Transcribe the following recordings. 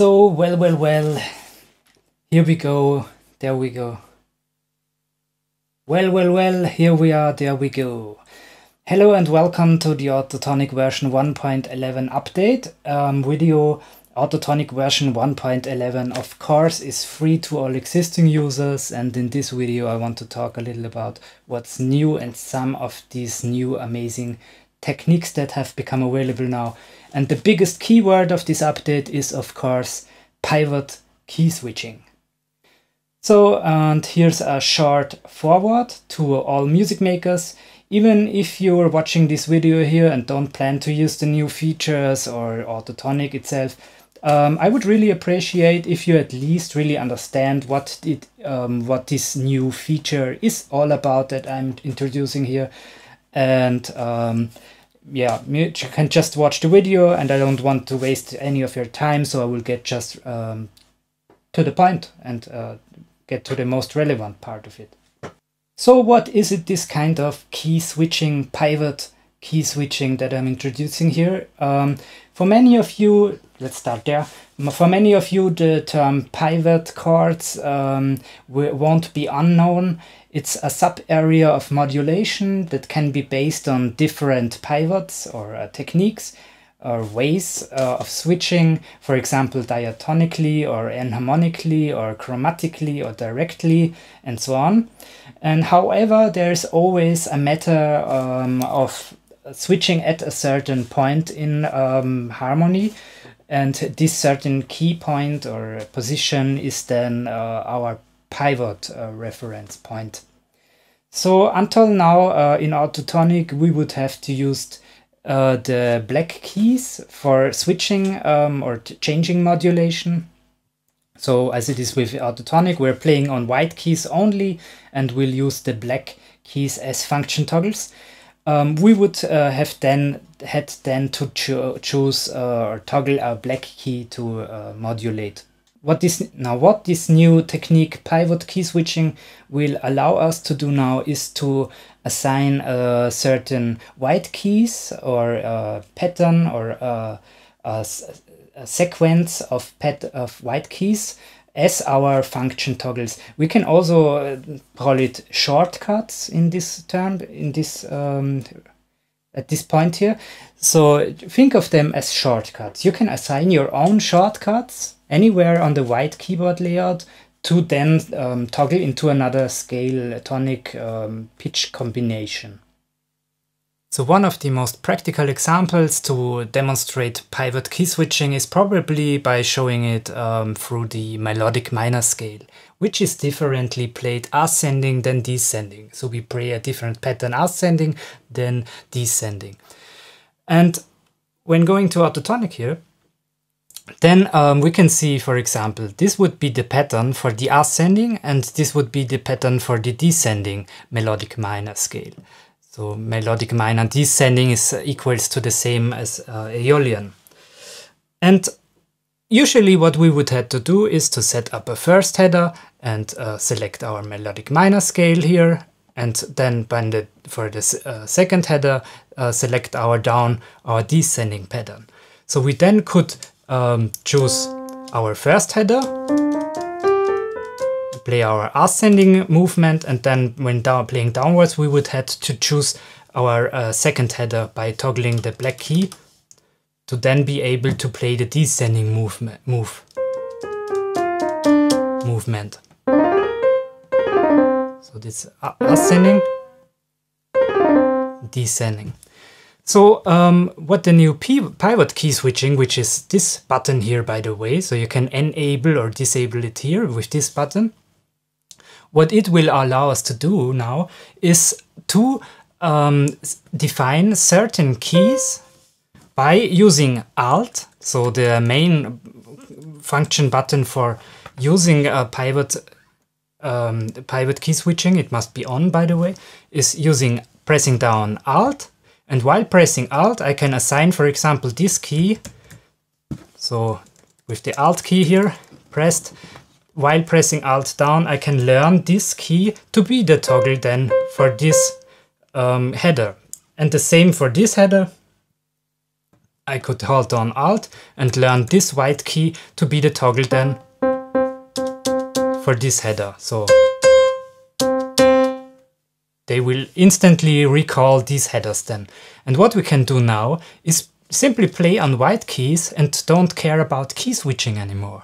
So, well, well, well, here we go, there we go. Well, well, well, here we are, there we go. Hello and welcome to the Autotonic version 1.11 update. Um, video Autotonic version 1.11 of course is free to all existing users and in this video I want to talk a little about what's new and some of these new amazing techniques that have become available now. And the biggest keyword of this update is of course pivot key switching. So, and here's a short foreword to all music makers. Even if you're watching this video here and don't plan to use the new features or Autotonic itself, um, I would really appreciate if you at least really understand what it, um, what this new feature is all about that I'm introducing here and um, yeah you can just watch the video and I don't want to waste any of your time so I will get just um, to the point and uh, get to the most relevant part of it. So what is it this kind of key switching pivot key switching that I'm introducing here? Um, for many of you, let's start there. For many of you, the term pivot chords um, won't be unknown. It's a sub-area of modulation that can be based on different pivots or uh, techniques or ways uh, of switching, for example, diatonically or enharmonically or chromatically or directly and so on. And however, there's always a matter um, of switching at a certain point in um, harmony and this certain key point or position is then uh, our pivot uh, reference point. So until now uh, in Autotonic we would have to use uh, the black keys for switching um, or changing modulation. So as it is with Autotonic we're playing on white keys only and we'll use the black keys as function toggles. Um, we would uh, have then had then to cho choose uh, or toggle a black key to uh, modulate. What this now what this new technique pivot key switching will allow us to do now is to assign a certain white keys or a pattern or a, a, a sequence of pet of white keys as our function toggles. We can also uh, call it shortcuts in this term in this um, at this point here. So think of them as shortcuts. You can assign your own shortcuts anywhere on the white keyboard layout to then um, toggle into another scale tonic um, pitch combination. So one of the most practical examples to demonstrate pivot key switching is probably by showing it um, through the melodic minor scale, which is differently played ascending than descending. So we play a different pattern ascending than descending. And when going to Autotonic here, then um, we can see, for example, this would be the pattern for the ascending and this would be the pattern for the descending melodic minor scale. So melodic minor descending is equals to the same as uh, Aeolian. And usually what we would have to do is to set up a first header and uh, select our melodic minor scale here and then the, for the uh, second header uh, select our down our descending pattern. So we then could um, choose our first header, play our ascending movement, and then when down, playing downwards, we would have to choose our uh, second header by toggling the black key to then be able to play the descending movement. Move. Movement. So this ascending, descending. So um, what the new pivot key switching, which is this button here, by the way, so you can enable or disable it here with this button. What it will allow us to do now is to um, define certain keys by using Alt, so the main function button for using a pivot um, pivot key switching, it must be on by the way, is using pressing down Alt and while pressing Alt, I can assign, for example, this key. So with the Alt key here pressed, while pressing Alt down, I can learn this key to be the toggle then for this um, header. And the same for this header. I could hold down Alt and learn this white key to be the toggle then for this header. So they will instantly recall these headers then. And what we can do now is simply play on white keys and don't care about key switching anymore.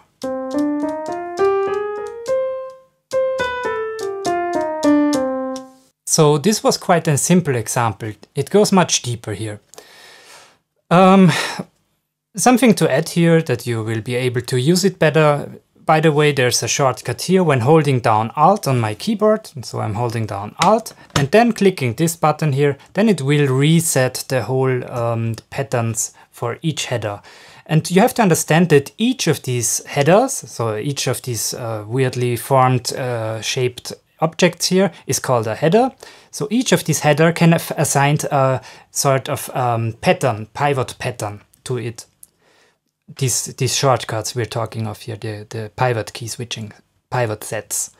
So this was quite a simple example. It goes much deeper here. Um, something to add here that you will be able to use it better. By the way, there's a shortcut here when holding down Alt on my keyboard. So I'm holding down Alt and then clicking this button here, then it will reset the whole um, patterns for each header. And you have to understand that each of these headers, so each of these uh, weirdly formed, uh, shaped objects here is called a header. So each of these header can have assigned a sort of um, pattern, pivot pattern to it. These, these shortcuts we're talking of here, the, the pivot key switching, pivot sets.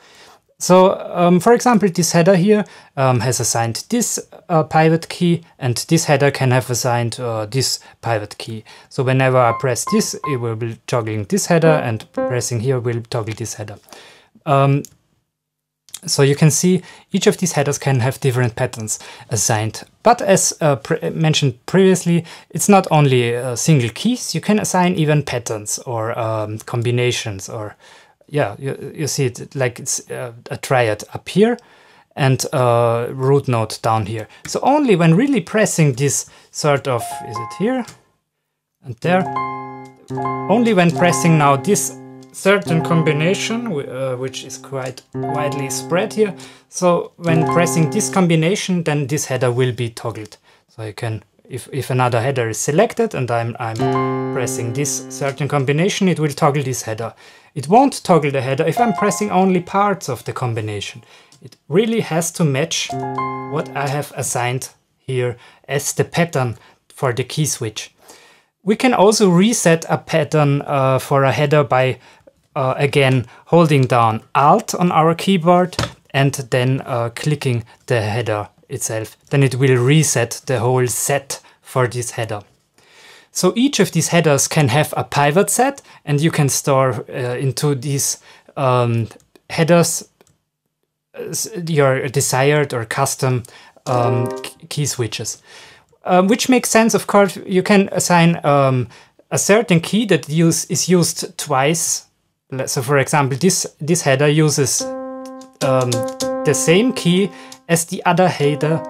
So, um, for example, this header here um, has assigned this uh, pivot key, and this header can have assigned uh, this pivot key. So whenever I press this, it will be toggling this header, and pressing here will toggle this header. Um, so you can see each of these headers can have different patterns assigned. But as uh, pre mentioned previously, it's not only uh, single keys, you can assign even patterns or um, combinations or yeah, you, you see it like it's uh, a triad up here and a root node down here. So only when really pressing this sort of, is it here and there? Only when pressing now this certain combination, uh, which is quite widely spread here. So when pressing this combination, then this header will be toggled. So you can, if, if another header is selected and I'm, I'm pressing this certain combination, it will toggle this header. It won't toggle the header if I'm pressing only parts of the combination. It really has to match what I have assigned here as the pattern for the key switch. We can also reset a pattern uh, for a header by uh, again holding down Alt on our keyboard and then uh, clicking the header itself. Then it will reset the whole set for this header. So each of these headers can have a pivot set and you can store uh, into these um, headers your desired or custom um, key switches. Um, which makes sense, of course, you can assign um, a certain key that use, is used twice so for example, this, this header uses um, the same key as the other header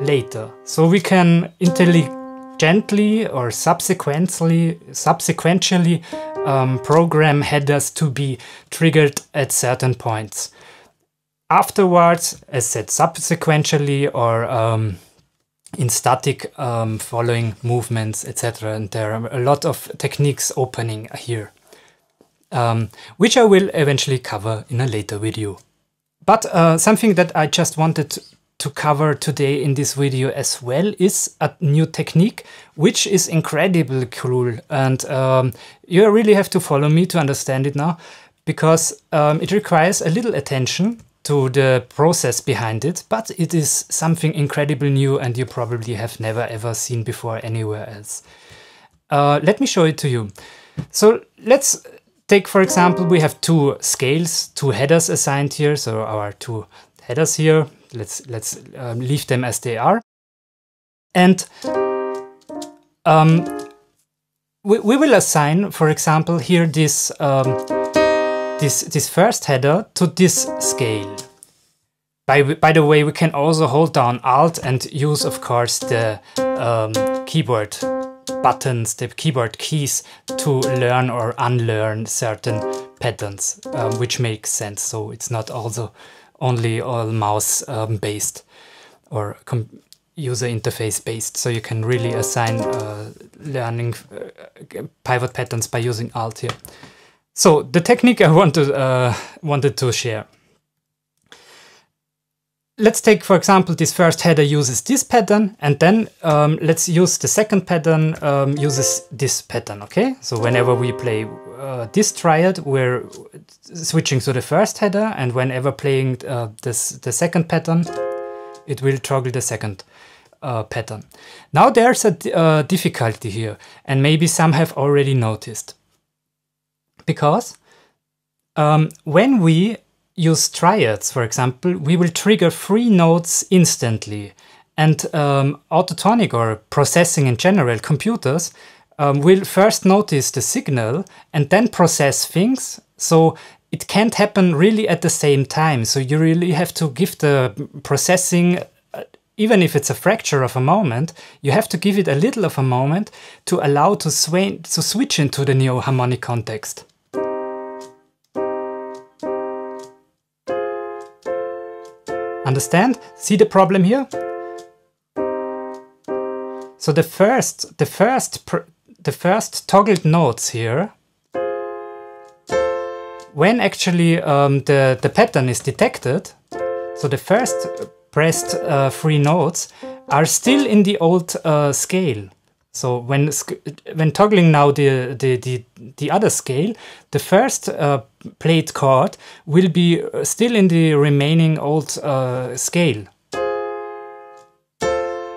later. So we can intelligently or subsequently, subsequentially um, program headers to be triggered at certain points. Afterwards, as said, subsequently or um, in static um, following movements, etc. And there are a lot of techniques opening here um, which I will eventually cover in a later video. But uh, something that I just wanted to cover today in this video as well is a new technique which is incredibly cool and um, you really have to follow me to understand it now because um, it requires a little attention to the process behind it but it is something incredibly new and you probably have never ever seen before anywhere else. Uh, let me show it to you. So let's for example, we have two scales, two headers assigned here. So our two headers here, let's, let's um, leave them as they are. And um, we, we will assign, for example, here this, um, this, this first header to this scale. By, by the way, we can also hold down Alt and use, of course, the um, keyboard buttons, the keyboard keys to learn or unlearn certain patterns, um, which makes sense. So it's not also only all mouse um, based or user interface based. So you can really assign uh, learning uh, pivot patterns by using Alt here. So the technique I want to, uh, wanted to share let's take, for example, this first header uses this pattern, and then um, let's use the second pattern um, uses this pattern, okay? So whenever we play uh, this triad, we're switching to the first header, and whenever playing uh, this the second pattern, it will toggle the second uh, pattern. Now there's a uh, difficulty here, and maybe some have already noticed. Because um, when we use triads, for example, we will trigger three nodes instantly. And um, autotonic or processing in general, computers, um, will first notice the signal and then process things. So it can't happen really at the same time. So you really have to give the processing, uh, even if it's a fracture of a moment, you have to give it a little of a moment to allow to, to switch into the new harmonic context. Understand? See the problem here? So the first, the first, the first toggled nodes here when actually um, the, the pattern is detected, so the first pressed uh, three notes are still in the old uh, scale. So when when toggling now the, the, the, the other scale, the first uh, played chord will be uh, still in the remaining old uh, scale.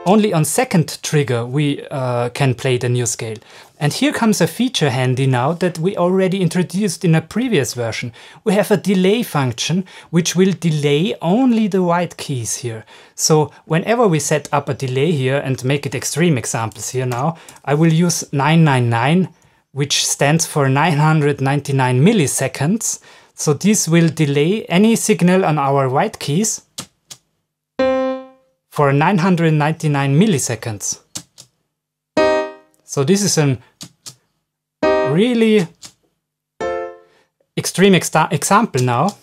Only on second trigger we uh, can play the new scale. And here comes a feature handy now that we already introduced in a previous version. We have a delay function which will delay only the white keys here. So whenever we set up a delay here and make it extreme examples here now, I will use 999 which stands for 999 milliseconds. So this will delay any signal on our white keys for 999 milliseconds. So this is a really extreme example now,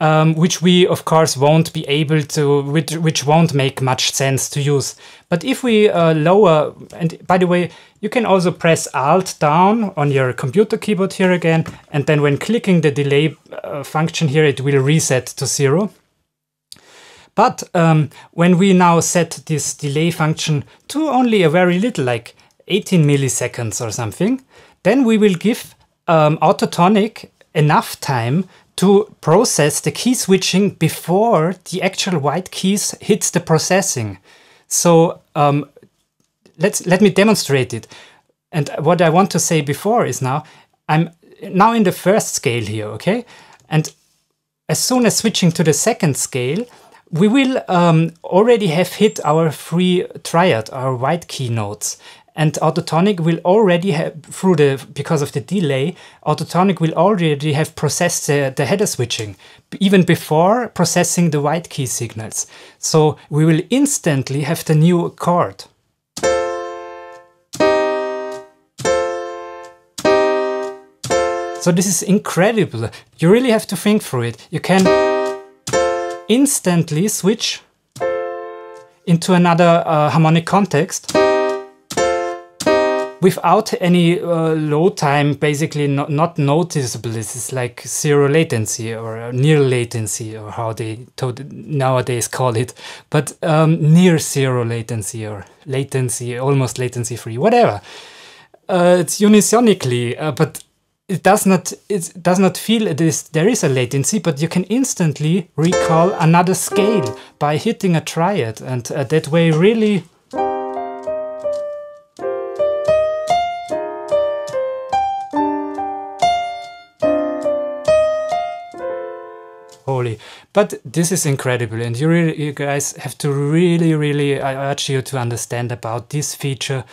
um, which we of course won't be able to, which, which won't make much sense to use. But if we uh, lower, and by the way, you can also press Alt down on your computer keyboard here again, and then when clicking the delay uh, function here, it will reset to zero. But um, when we now set this delay function to only a very little, like 18 milliseconds or something, then we will give um, Autotonic enough time to process the key switching before the actual white keys hits the processing. So um, let's let me demonstrate it. And what I want to say before is now, I'm now in the first scale here, okay? And as soon as switching to the second scale, we will um, already have hit our free triad, our white key notes. And Autotonic will already have, through the, because of the delay, Autotonic will already have processed the, the header switching, even before processing the white key signals. So we will instantly have the new chord. So this is incredible. You really have to think through it. You can instantly switch into another uh, harmonic context without any uh, load time, basically not, not noticeable. This is like zero latency or near latency or how they nowadays call it, but um, near zero latency or latency, almost latency free, whatever. Uh, it's unisonically, uh, but it does not it does not feel it is there is a latency but you can instantly recall another scale by hitting a triad and uh, that way really holy but this is incredible and you really you guys have to really really i urge you to understand about this feature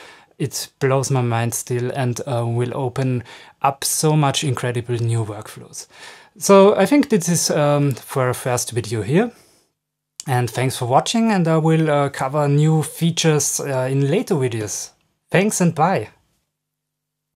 it blows my mind still and uh, will open up so much incredible new workflows. So I think this is um, for a first video here. And thanks for watching and I will uh, cover new features uh, in later videos. Thanks and bye.